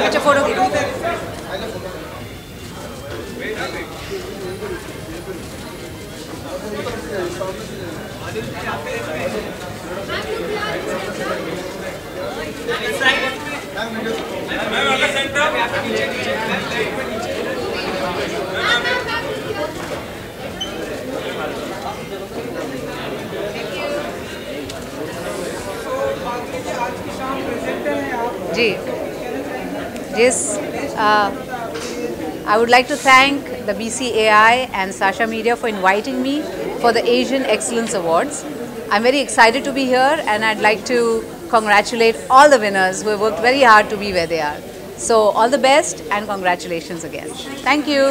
अच्छा photo ma'am अगर centre नीचे नीचे Yes, uh, I would like to thank the BCAI and Sasha Media for inviting me for the Asian Excellence Awards. I'm very excited to be here and I'd like to congratulate all the winners who worked very hard to be where they are. So, all the best and congratulations again. Thank you.